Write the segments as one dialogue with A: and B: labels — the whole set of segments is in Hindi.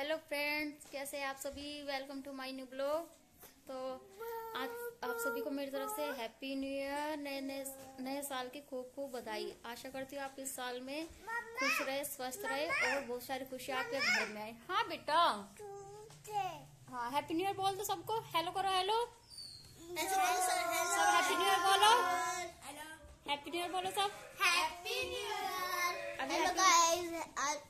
A: फ्रेंड्स कैसे हैं आप सभी? Welcome to my new blog तो आज आप सभी को मेरी तरफ़ से हैप्पी न्यू ईयर नए नए नए साल की खूब खूब बधाई। आशा करती हूँ आप इस साल में खुश रहे स्वस्थ रहे और बहुत सारी खुशियाँ आपके घर में आए। हाँ बेटा। हाँ हैप्पी न्यू ईयर बोल दो सबको। हेलो करो हेलो सब हैप्पी न्यू ईयर बोलो। हैप्पी न्यू ईयर बोलो सब।
B: Happy new year hello
A: happy-
B: guys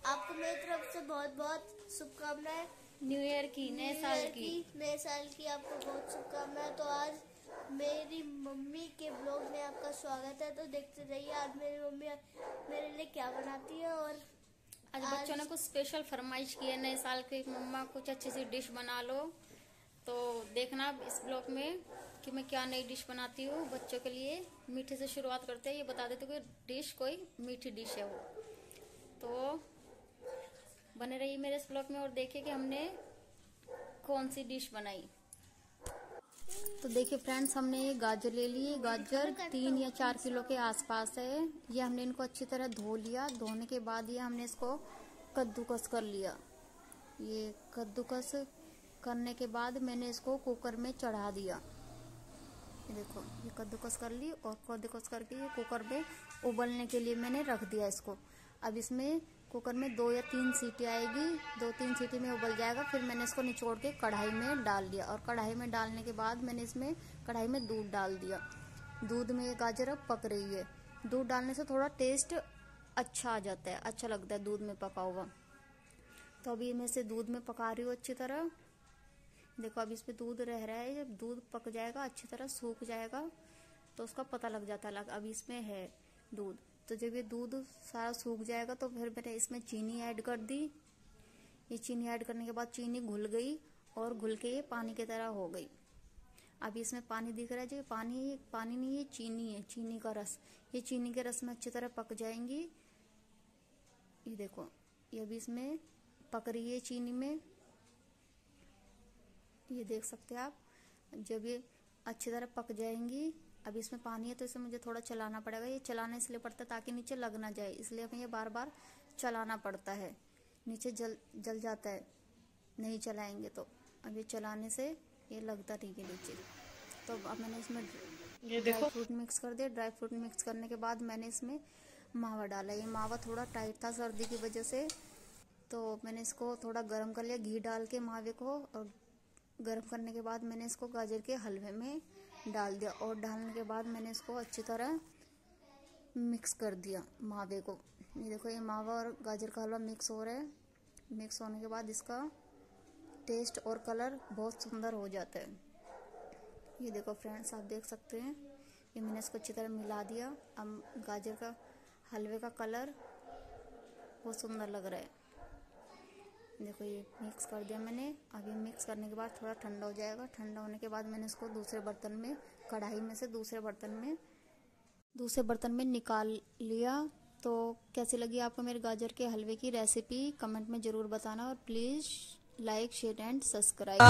B: आपको मेरी तरफ़ से बहुत बहुत शुभकामनाएँ।
A: न्यू ईयर की नए साल की।
B: नए साल की आपको बहुत शुभकामनाएँ। तो आज मेरी मम्मी के ब्लॉग में आपका स्वागत है। तो देखते रहिए आज मेरी मम्मी मेरे लिए क्या बनाती है और
A: आज
B: आज-
A: बच्चों ने कुछ स्पेशल फरमाइश की है। नए साल के मम्मा कुछ अच्छी सी डिश बना लो। तो देखना इस ब्लॉग में कि मैं क्या नई डिश बनाती हूँ। बच्चों के लिए मीठे से शुरुआत करते हैं। ये बता देते कि डिश कोई मीठी डिश है वो। तो बने रहिए मेरे इस ब्लॉग में और देखिए कि हमने कौन सी डिश बनाई। तो देखिए फ्रेंड्स, हमने ये गाजर ले लिए गाजर तीन या चार किलो के आसपास है। ये हमने इनको अच्छी तरह धो लिया। धोने के बाद ये हमने इसको कद्दूकस कर लिया। ये कद्दूकस करने के बाद मैंने इसको कुकर में चढ़ा दिया। ये देखो, ये कद्दूकस कर ली और कद्दूकस करके ये कुकर में उबलने के लिए मैंने रख दिया इसको। अब इसमें कुकर में दो या तीन सीटी आएगी, दो तीन सीटी में उबल जाएगा, फिर मैंने इसको निचोड़ के कढ़ाई में डाल दिया और कढ़ाई में डालने के बाद मैंने इसमें कढ़ाई में दूध डाल दिया। दूध में ये गाजर अब पक रही है। दूध डालने से थोड़ा टेस्ट अच्छा आ जाता है अच्छा लगता है दूध में पका हुआ। तो अभी मैं इसे दूध में पका रही हूँ अच्छी तरह। देखो, अब इस पर दूध रह रहा है, जब दूध पक जाएगा, अच्छी तरह सूख जाएगा तो उसका पता लग जाता है अब इसमें है दूध। तो जब ये दूध सारा सूख जाएगा तो फिर मैंने इसमें चीनी ऐड कर दी। ये चीनी ऐड करने के बाद चीनी घुल गई और घुल के ये पानी की तरह हो गई। अब इसमें पानी दिख रहा है, जो पानी पानी नहीं, ये चीनी है, चीनी का रस। ये चीनी के रस में अच्छी तरह पक जाएँगी। ये देखो, ये अभी इसमें पक रही है चीनी में। ये देख सकते हैं आप, जब ये अच्छी तरह पक जाएँगी अब इसमें पानी है तो इसे मुझे थोड़ा चलाना पड़ेगा। ये चलाना इसलिए पड़ता है ताकि नीचे लग ना जाए। इसलिए हमें ये बार बार चलाना पड़ता है। नीचे जल जल जाता है। नहीं चलाएँगे तो। अब ये चलाने से ये लगता नहीं है नीचे। तो अब मैंने इसमें
C: ये
A: ड्राई फ्रूट मिक्स कर दिया। ड्राई फ्रूट मिक्स करने के बाद मैंने इसमें मावा डाला। ये मावा थोड़ा टाइट था सर्दी की वजह से। तो मैंने इसको थोड़ा गर्म कर लिया। घी डाल के मावे को और गर्म करने के बाद मैंने इसको गाजर के हलवे में डाल दिया और डालने के बाद मैंने इसको अच्छी तरह मिक्स कर दिया मावे को। ये देखो, ये मावा और गाजर का हलवा मिक्स हो रहा है। मिक्स होने के बाद इसका टेस्ट और कलर बहुत सुंदर हो जाता है। ये देखो फ्रेंड्स, आप देख सकते हैं। ये मैंने इसको अच्छी तरह मिला दिया। अब गाजर का, हलवे का कलर बहुत सुंदर लग रहा है। देखो ये मिक्स कर दिया मैंने। ये मिक्स करने के बाद थोड़ा ठंडा हो जाएगा। ठंडा होने के बाद मैंने इसको दूसरे बर्तन में, कढ़ाई में से दूसरे बर्तन में, दूसरे बर्तन में निकाल लिया। तो कैसी लगी आपको मेरे गाजर के हलवे की रेसिपी कमेंट में ज़रूर बताना और please like share and subscribe